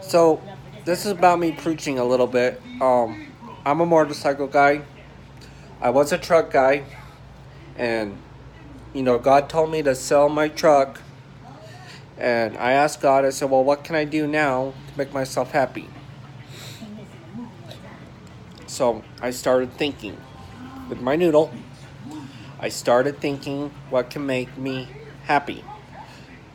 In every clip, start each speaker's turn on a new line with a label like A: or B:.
A: So, this is about me preaching a little bit. Um, I'm a motorcycle guy. I was a truck guy, and you know, God told me to sell my truck. And I asked God, I said, Well, what can I do now to make myself happy? So I started thinking with my noodle. I started thinking what can make me happy.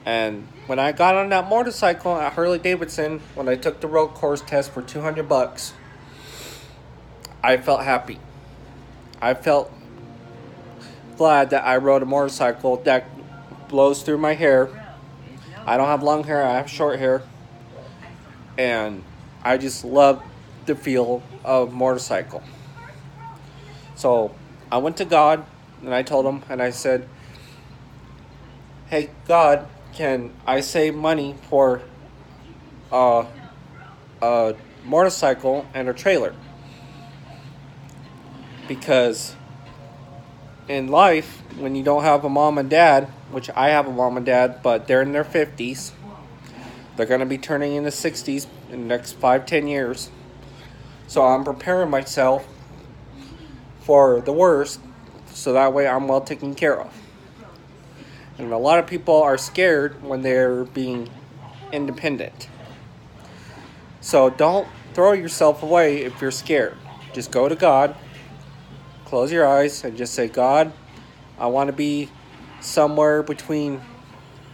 A: And when I got on that motorcycle at Harley Davidson, when I took the road course test for 200 bucks, I felt happy. I felt glad that I rode a motorcycle that blows through my hair. I don't have long hair, I have short hair. And I just love the feel of motorcycle. So I went to God and I told him and I said, Hey God, can I save money for a, a motorcycle and a trailer? Because in life, when you don't have a mom and dad, which I have a mom and dad, but they're in their 50s, they're going to be turning in the 60s in the next five, ten years. So I'm preparing myself for the worst so that way I'm well taken care of. And a lot of people are scared when they're being independent. So don't throw yourself away if you're scared. Just go to God, close your eyes, and just say, God, I want to be somewhere between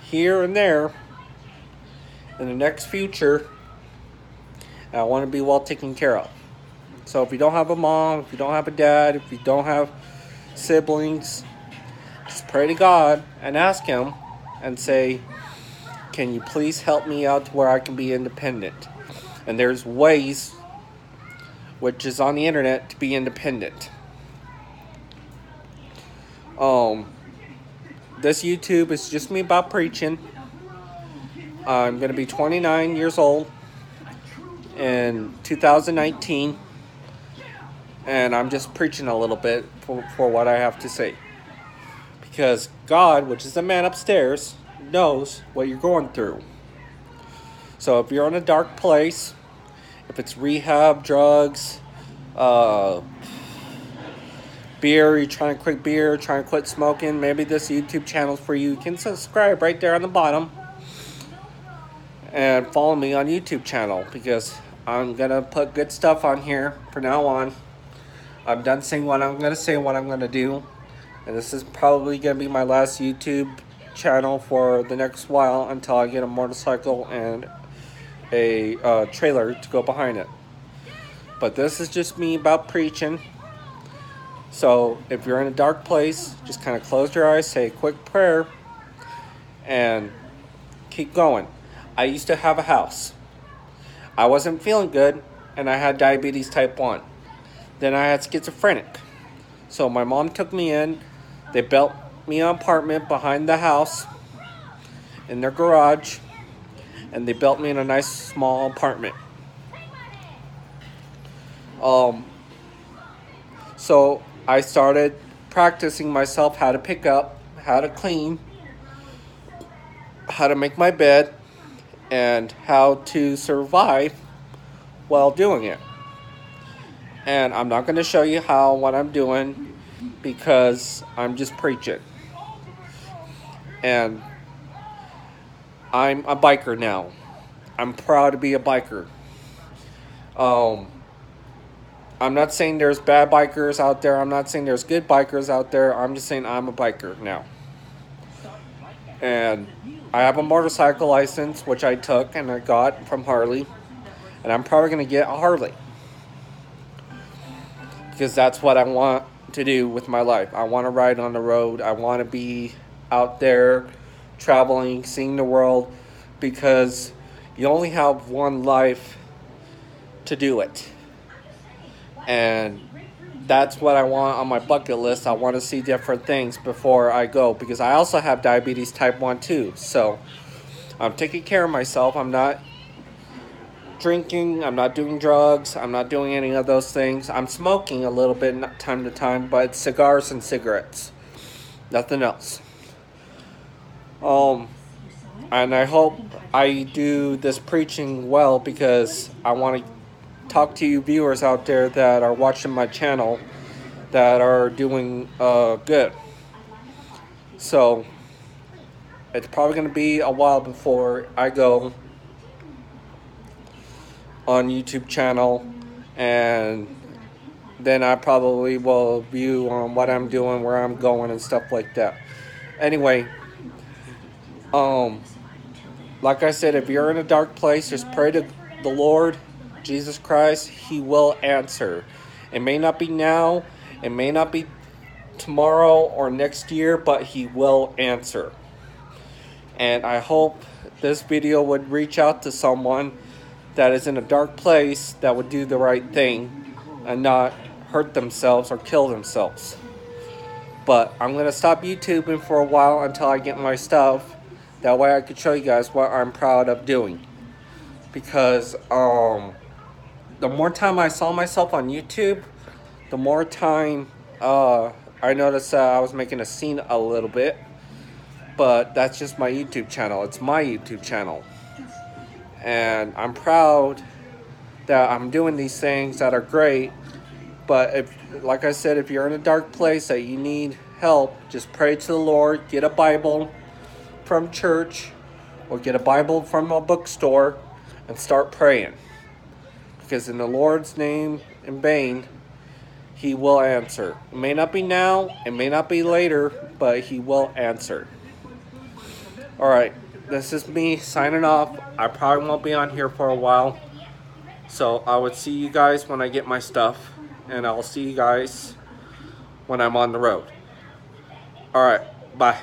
A: here and there in the next future. I want to be well taken care of. So if you don't have a mom, if you don't have a dad, if you don't have siblings, just pray to God and ask Him and say, Can you please help me out to where I can be independent? And there's ways, which is on the internet, to be independent. Um, this YouTube is just me about preaching. I'm going to be 29 years old in 2019 and I'm just preaching a little bit for, for what I have to say. Because God, which is the man upstairs, knows what you're going through. So if you're in a dark place, if it's rehab, drugs, uh, beer, you're trying to quit beer, trying to quit smoking, maybe this YouTube channel is for you. You can subscribe right there on the bottom and follow me on YouTube channel because I'm gonna put good stuff on here from now on. I'm done saying what I'm to say what I'm to do. And this is probably going to be my last YouTube channel for the next while until I get a motorcycle and a uh, trailer to go behind it. But this is just me about preaching. So if you're in a dark place, just kind of close your eyes, say a quick prayer, and keep going. I used to have a house. I wasn't feeling good, and I had diabetes type 1. Then I had schizophrenic. So my mom took me in. They built me an apartment behind the house in their garage. And they built me in a nice small apartment. Um, so I started practicing myself how to pick up, how to clean, how to make my bed, and how to survive while doing it and I'm not going to show you how what I'm doing because I'm just preaching. And I'm a biker now. I'm proud to be a biker. Um, I'm not saying there's bad bikers out there. I'm not saying there's good bikers out there. I'm just saying I'm a biker now. And I have a motorcycle license, which I took and I got from Harley. And I'm probably going to get a Harley because that's what I want to do with my life. I want to ride on the road. I want to be out there traveling, seeing the world because you only have one life to do it. And that's what I want on my bucket list. I want to see different things before I go because I also have diabetes type 1 too. So I'm taking care of myself. I'm not drinking, I'm not doing drugs, I'm not doing any of those things. I'm smoking a little bit time to time, but cigars and cigarettes. Nothing else. Um and I hope I do this preaching well because I want to talk to you viewers out there that are watching my channel that are doing uh, good. So it's probably going to be a while before I go on YouTube channel and then I probably will view on what I'm doing, where I'm going and stuff like that. Anyway, um like I said, if you're in a dark place, just pray to the Lord Jesus Christ, He will answer. It may not be now, it may not be tomorrow or next year, but He will answer. And I hope this video would reach out to someone that is in a dark place that would do the right thing and not hurt themselves or kill themselves. But I'm going to stop YouTubing for a while until I get my stuff. That way I can show you guys what I'm proud of doing. Because, um, the more time I saw myself on YouTube, the more time uh, I noticed that I was making a scene a little bit. But that's just my YouTube channel. It's my YouTube channel. And I'm proud that I'm doing these things that are great. But if, like I said, if you're in a dark place that you need help, just pray to the Lord, get a Bible from church, or get a Bible from a bookstore, and start praying because in the Lord's name in vain, he will answer. It may not be now, it may not be later, but he will answer. All right, this is me signing off. I probably won't be on here for a while. So I would see you guys when I get my stuff, and I'll see you guys when I'm on the road. All right, bye.